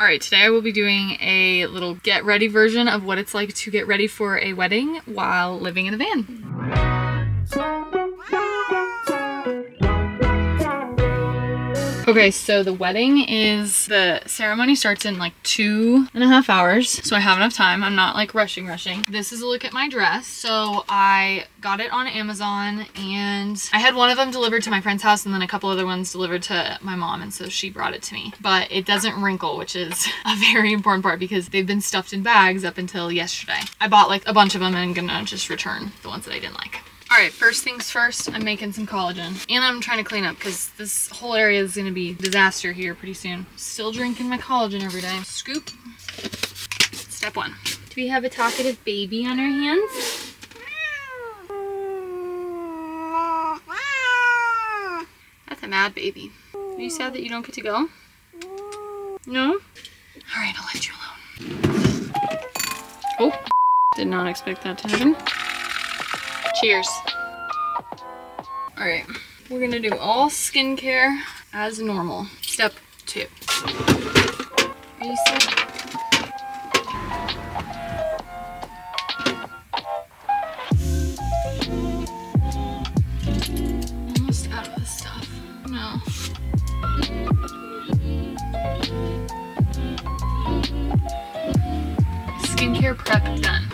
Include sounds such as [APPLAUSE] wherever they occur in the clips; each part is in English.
All right, today I will be doing a little get ready version of what it's like to get ready for a wedding while living in a van. Okay, so the wedding is, the ceremony starts in like two and a half hours. So I have enough time. I'm not like rushing, rushing. This is a look at my dress. So I got it on Amazon and I had one of them delivered to my friend's house and then a couple other ones delivered to my mom. And so she brought it to me, but it doesn't wrinkle, which is [LAUGHS] a very important part because they've been stuffed in bags up until yesterday. I bought like a bunch of them and I'm gonna just return the ones that I didn't like. All right, first things first, I'm making some collagen. And I'm trying to clean up because this whole area is gonna be disaster here pretty soon. Still drinking my collagen every day. Scoop. Step one. Do we have a talkative baby on our hands? That's a mad baby. Are you sad that you don't get to go? No? All right, I'll let you alone. Oh, did not expect that to happen. Cheers. All right, we're gonna do all skincare as normal. Step two. Almost out of stuff. No. Skincare prep done.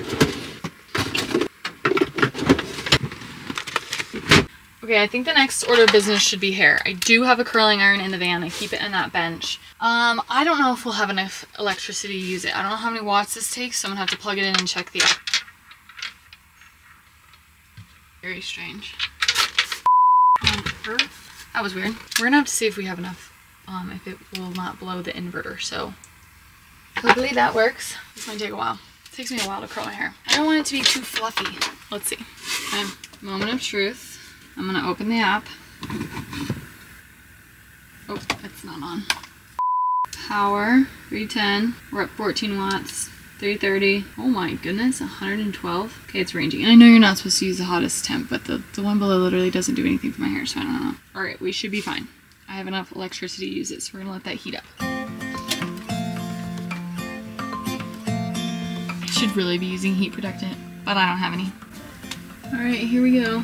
Okay, I think the next order of business should be hair. I do have a curling iron in the van. I keep it in that bench. Um, I don't know if we'll have enough electricity to use it. I don't know how many watts this takes, so I'm gonna have to plug it in and check the Very strange. On earth? That was weird. We're gonna have to see if we have enough, um, if it will not blow the inverter, so hopefully that works. This might take a while. It takes me a while to curl my hair. I don't want it to be too fluffy. Let's see. Okay, moment of truth. I'm gonna open the app. Oh, it's not on. Power, 310. We're at 14 watts. 330. Oh my goodness, 112. Okay, it's ranging. And I know you're not supposed to use the hottest temp, but the, the one below literally doesn't do anything for my hair, so I don't know. Alright, we should be fine. I have enough electricity to use it, so we're gonna let that heat up. I should really be using heat protectant, but I don't have any. Alright, here we go.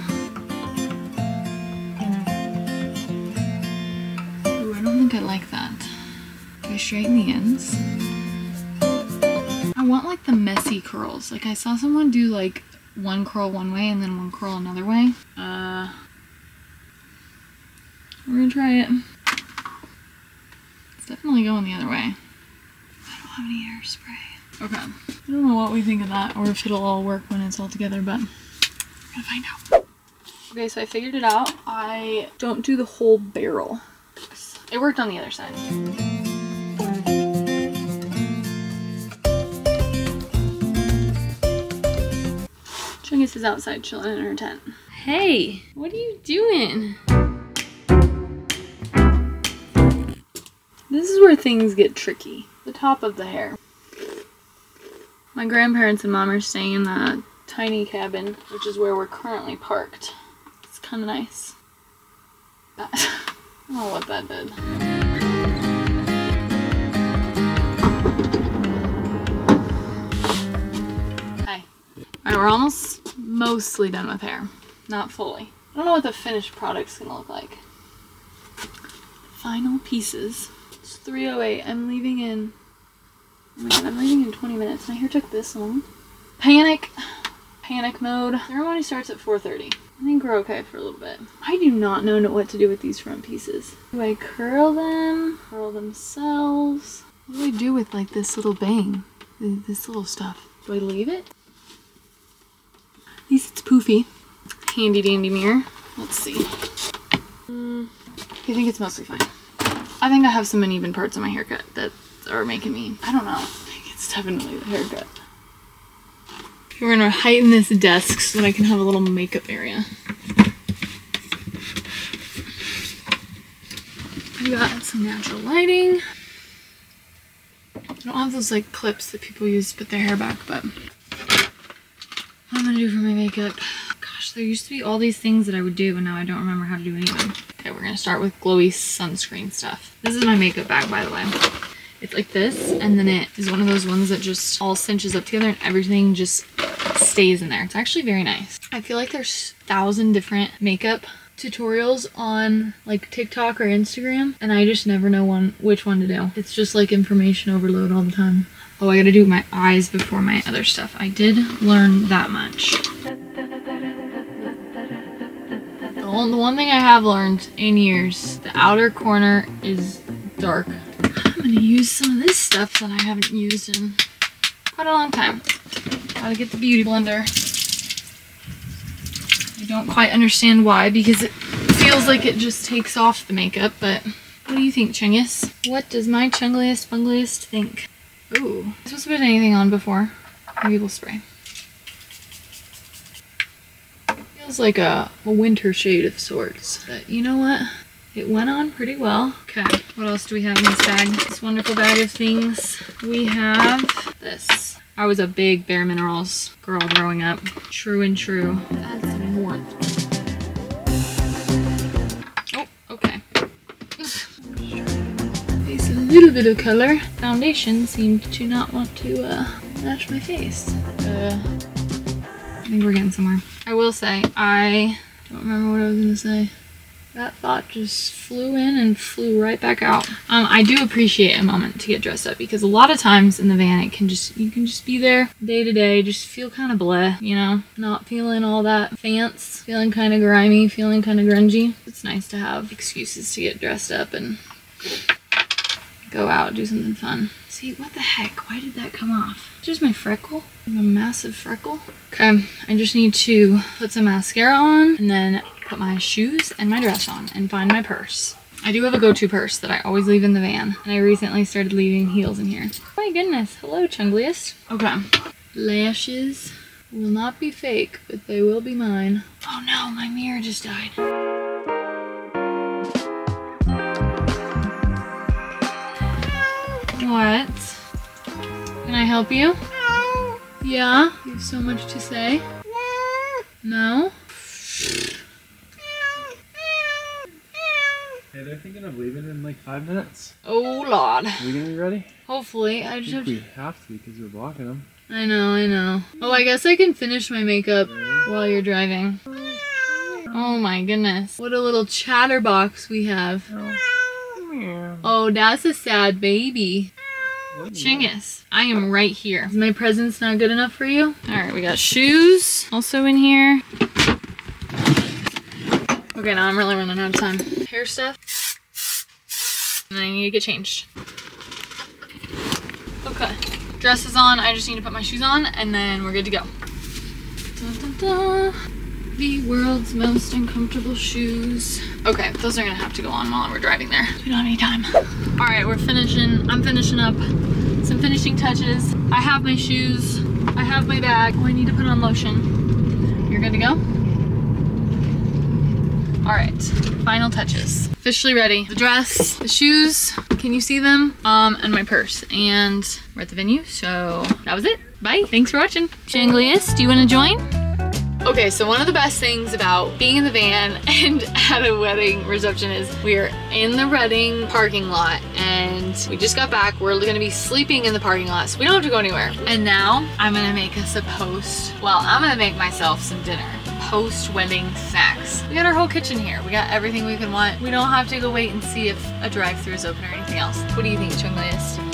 Straighten the ends? I want like the messy curls. Like I saw someone do like one curl one way and then one curl another way. Uh, we're gonna try it. It's definitely going the other way. I don't have any hairspray. Okay. I don't know what we think of that or if it'll all work when it's all together, but we're gonna find out. Okay, so I figured it out. I don't do the whole barrel. It worked on the other side. Chungus is outside chilling in her tent. Hey, what are you doing? This is where things get tricky. The top of the hair. My grandparents and mom are staying in the tiny cabin, which is where we're currently parked. It's kind of nice. That, [LAUGHS] I don't know what that did. Hi. Alright, we're almost mostly done with hair. Not fully. I don't know what the finished product's gonna look like. Final pieces. It's 308. I'm leaving in. Oh my god, I'm leaving in 20 minutes. My hair took this long. Panic. [SIGHS] Panic mode. Ceremony starts at 4.30. I think we're okay for a little bit. I do not know what to do with these front pieces. Do I curl them? Curl themselves? What do I do with like this little bang? This little stuff. Do I leave it? At least it's poofy. Handy dandy mirror. Let's see. Mm, I think it's mostly fine. I think I have some uneven parts on my haircut that are making me, I don't know. I think it's definitely the haircut. We're gonna heighten this desk so that I can have a little makeup area. I got some natural lighting. I don't have those like clips that people use to put their hair back, but I'm gonna do for my makeup. Gosh, there used to be all these things that I would do, and now I don't remember how to do any of them. Okay, we're gonna start with glowy sunscreen stuff. This is my makeup bag, by the way. It's like this, and then it is one of those ones that just all cinches up together and everything just stays in there. It's actually very nice. I feel like there's a thousand different makeup tutorials on like TikTok or Instagram, and I just never know one which one to do. It's just like information overload all the time. Oh, I gotta do my eyes before my other stuff. I did learn that much. The one thing I have learned in years, the outer corner is dark. I'm gonna use some of this stuff that I haven't used in quite a long time. Gotta get the beauty blender. I don't quite understand why because it feels like it just takes off the makeup, but what do you think, Chungus? What does my chungliest bungliest think? Ooh, this was put anything on before. Maybe we'll spray. Feels like a, a winter shade of sorts, but you know what? It went on pretty well. Okay, what else do we have in this bag? This wonderful bag of things. We have this. I was a big Bare Minerals girl growing up. True and true. Little bit of color. Foundation seemed to not want to uh, match my face. Uh, I think we're getting somewhere. I will say, I don't remember what I was gonna say. That thought just flew in and flew right back out. Um, I do appreciate a moment to get dressed up because a lot of times in the van it can just you can just be there day to day, just feel kind of bleh, you know, not feeling all that fancy, feeling kind of grimy, feeling kind of grungy. It's nice to have excuses to get dressed up and go out, do something fun. See, what the heck? Why did that come off? Just my freckle. A massive freckle. Okay, I just need to put some mascara on and then put my shoes and my dress on and find my purse. I do have a go-to purse that I always leave in the van, and I recently started leaving heels in here. Oh My goodness, hello Chungliest. Okay, lashes will not be fake, but they will be mine. Oh no, my mirror just died. What? Can I help you? Yeah? You have so much to say? No? No? Hey, they're thinking of leaving in like five minutes. Oh lord. Are we gonna be ready? Hopefully, I I just have to. we have to because we're blocking them. I know, I know. Oh, I guess I can finish my makeup while you're driving. Oh my goodness. What a little chatterbox we have. Oh, that's a sad baby. Chungus, I am right here. Is my presence not good enough for you? Alright, we got shoes also in here. Okay, now I'm really running out of time. Hair stuff. And then I need to get changed. Okay. Dress is on, I just need to put my shoes on, and then we're good to go. Dun, dun, dun. The world's most uncomfortable shoes. Okay, those are gonna have to go on while we're driving there. We don't have any time. All right, we're finishing, I'm finishing up some finishing touches. I have my shoes, I have my bag. Oh, I need to put on lotion. You're good to go? All right, final touches. Officially ready. The dress, the shoes, can you see them? Um, and my purse. And we're at the venue, so that was it. Bye, thanks for watching. Shanglius, do you wanna join? Okay, so one of the best things about being in the van [LAUGHS] and at a wedding reception is we're in the Reading parking lot and we just got back. We're gonna be sleeping in the parking lot, so we don't have to go anywhere. And now I'm gonna make us a post. Well, I'm gonna make myself some dinner. Post-wedding snacks. We got our whole kitchen here. We got everything we can want. We don't have to go wait and see if a drive-thru is open or anything else. What do you think, Chungliest?